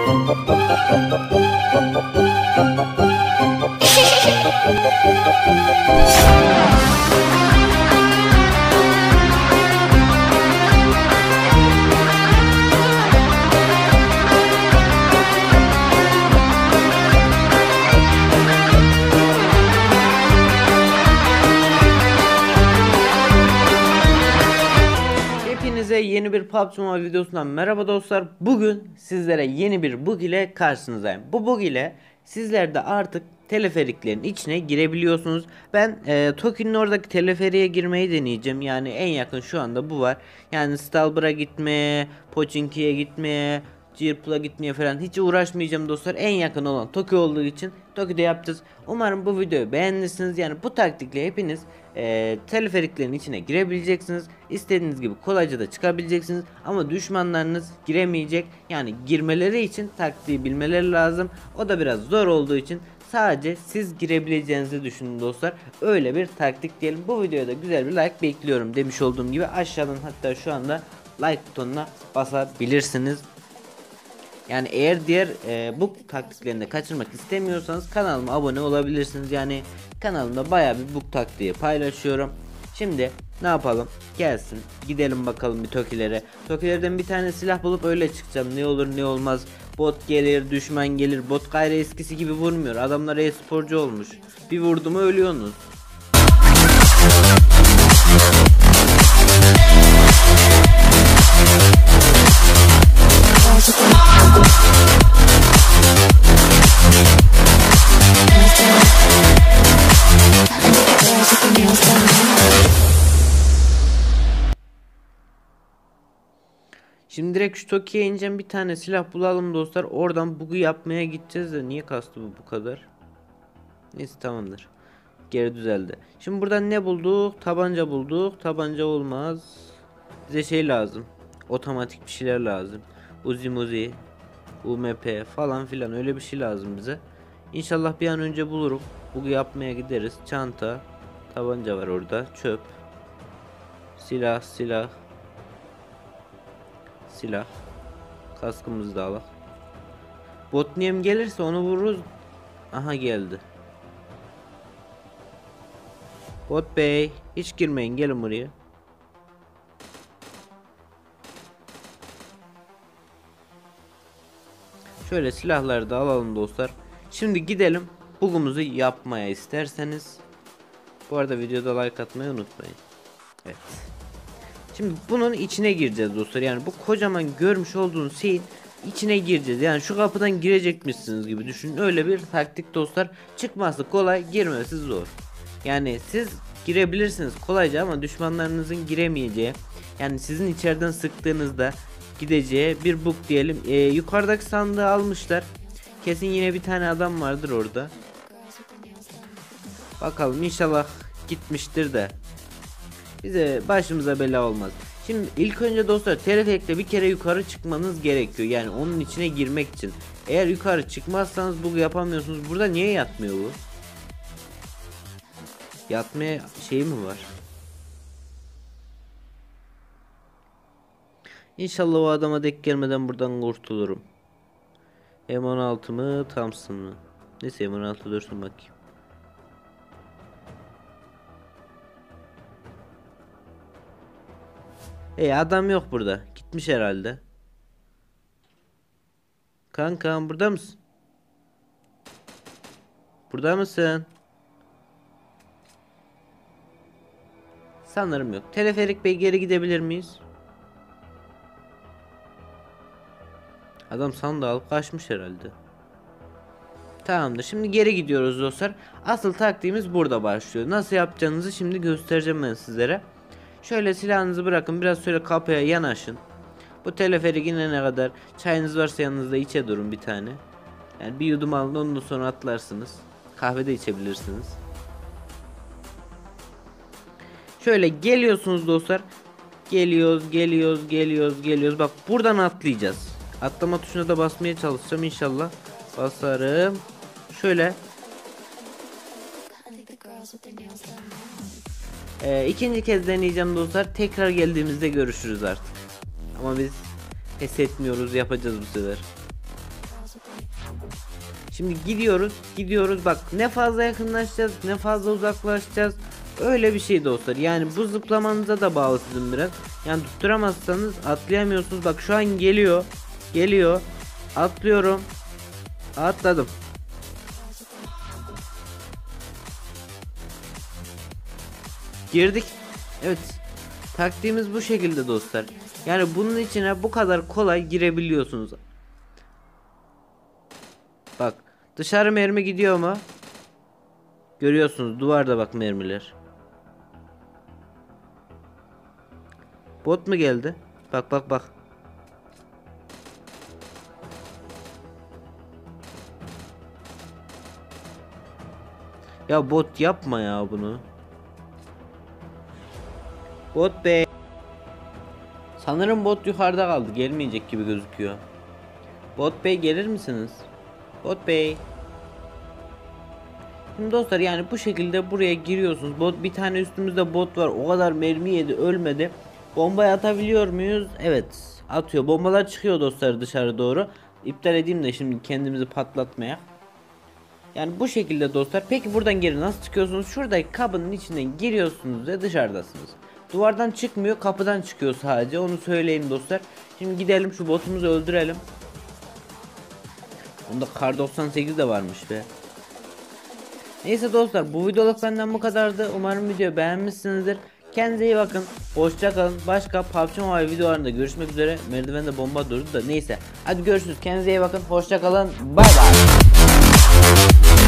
Ha ha ha ha! Hepinize yeni bir PUBG Mobile videosundan merhaba dostlar. Bugün sizlere yeni bir bug ile karşınızdayım. Bu bug ile sizler de artık teleferiklerin içine girebiliyorsunuz. Ben e, Toki'nin oradaki teleferiğe girmeyi deneyeceğim. Yani en yakın şu anda bu var. Yani Stalber'a gitmeye, Pochinki'ye gitmeye, Cirpul'a gitmeye falan hiç uğraşmayacağım dostlar. En yakın olan Toki olduğu için Toki'de yapacağız. Umarım bu videoyu beğenirsiniz. Yani bu taktikle hepiniz e, teleferiklerin içine girebileceksiniz. İstediğiniz gibi kolayca da çıkabileceksiniz. Ama düşmanlarınız giremeyecek. Yani girmeleri için taktiği bilmeleri lazım. O da biraz zor olduğu için sadece siz girebileceğinizi düşünün dostlar. Öyle bir taktik diyelim. Bu videoya da güzel bir like bekliyorum demiş olduğum gibi aşağıdan hatta şu anda like butonuna basabilirsiniz. Yani eğer diğer e, bu taktiklerini kaçırmak istemiyorsanız kanalıma abone olabilirsiniz. Yani kanalımda baya bir bu taktiği paylaşıyorum. Şimdi ne yapalım? Gelsin. Gidelim bakalım bir Tokilere. Tokilerden bir tane silah bulup öyle çıkacağım. Ne olur ne olmaz. Bot gelir, düşman gelir. Bot gayrı eskisi gibi vurmuyor. Adamlar e-sporcu olmuş. Bir vurdu mu ölüyorsunuz. Direkt şu Toki'ye ineceğim bir tane silah bulalım dostlar. Oradan bug'u yapmaya gideceğiz de niye kastı bu bu kadar? Neyse tamamdır. Geri düzeldi. Şimdi buradan ne bulduk? Tabanca bulduk. Tabanca olmaz. Bize şey lazım. Otomatik bir şeyler lazım. Uzi muzi. UMP falan filan öyle bir şey lazım bize. İnşallah bir an önce bulurum. Bug'u yapmaya gideriz. Çanta. Tabanca var orada. Çöp. Silah silah. Silah. Kaskımızı da alalım. Botniyem gelirse onu vururuz. Aha geldi. Bot bey. Hiç girmeyin gelin buraya. Şöyle silahları da alalım dostlar. Şimdi gidelim. Bugumuzu yapmaya isterseniz. Bu arada videoda like atmayı unutmayın. Evet. Şimdi bunun içine gireceğiz dostlar. Yani bu kocaman görmüş olduğunuz şeyin içine gireceğiz. Yani şu kapıdan girecekmişsiniz gibi düşünün. Öyle bir taktik dostlar. Çıkması kolay, girmesi zor. Yani siz girebilirsiniz kolayca ama düşmanlarınızın giremeyeceği yani sizin içeriden sıktığınızda gideceği bir bug diyelim. Ee, yukarıdaki sandığı almışlar. Kesin yine bir tane adam vardır orada. Bakalım inşallah gitmiştir de bize başımıza bela olmaz. Şimdi ilk önce dostlar teleferikle bir kere yukarı çıkmanız gerekiyor. Yani onun içine girmek için. Eğer yukarı çıkmazsanız bu yapamıyorsunuz. Burada niye yatmıyor bu? Yatmaya şey mi var? İnşallah o adama dek gelmeden buradan kurtulurum. M16 mı Thompson mı? Neyse M16 dursun bakayım. E adam yok burada. Gitmiş herhalde. Kankam burada mısın? Burada mısın? Sanırım yok. Teleferik Bey geri gidebilir miyiz? Adam sandığı alıp kaçmış herhalde. Tamamdır. Şimdi geri gidiyoruz dostlar. Asıl taktiğimiz burada başlıyor. Nasıl yapacağınızı şimdi göstereceğim ben sizlere. Şöyle silahınızı bırakın. Biraz şöyle kapıya yanaşın. Bu teleferik inene kadar çayınız varsa yanınızda içe durun bir tane. Yani bir yudum alın ondan sonra atlarsınız. Kahve de içebilirsiniz. Şöyle geliyorsunuz dostlar. Geliyoruz, geliyoruz, geliyoruz, geliyoruz. Bak buradan atlayacağız. Atlama tuşuna da basmaya çalışacağım inşallah. Basarım. Şöyle. Ee, ikinci kez deneyeceğim dostlar. Tekrar geldiğimizde görüşürüz artık. Ama biz pes etmiyoruz. Yapacağız bu sefer. Şimdi gidiyoruz gidiyoruz bak ne fazla yakınlaşacağız ne fazla uzaklaşacağız. Öyle bir şey dostlar. Yani bu zıplamanıza da bağlı sizin biraz. Yani tutturamazsanız atlayamıyorsunuz. Bak şu an geliyor. Geliyor. Atlıyorum. Atladım. Girdik. Evet. Taktiğimiz bu şekilde dostlar. Yani bunun içine bu kadar kolay girebiliyorsunuz. Bak dışarı mermi gidiyor mu? Görüyorsunuz duvarda bak mermiler. Bot mu geldi? Bak bak bak. Ya bot yapma ya bunu. Bot bey. Sanırım bot yukarıda kaldı. Gelmeyecek gibi gözüküyor. Bot bey gelir misiniz? Bot bey. Şimdi dostlar yani bu şekilde buraya giriyorsunuz. Bot bir tane üstümüzde bot var. O kadar mermi yedi, ölmedi. Bombayı atabiliyor muyuz? Evet. Atıyor. Bombalar çıkıyor dostlar dışarı doğru. İptal edeyim de şimdi kendimizi patlatmaya. Yani bu şekilde dostlar. Peki buradan geri nasıl çıkıyorsunuz? Şuradaki kabının içinden giriyorsunuz ve dışarıdasınız. Duvardan çıkmıyor, kapıdan çıkıyor sadece. Onu söyleyeyim dostlar. Şimdi gidelim şu botumuzu öldürelim. Onda kar 98 de varmış be. Neyse dostlar bu videoluk benden bu kadardı. Umarım video beğenmişsinizdir. Kendinize iyi bakın. Hoşça kalın. Başka PUBG Mobile videolarında görüşmek üzere. Merdivende bomba durdu da neyse. Hadi görüşürüz. Kendinize iyi bakın. Hoşça kalın. Bay bay.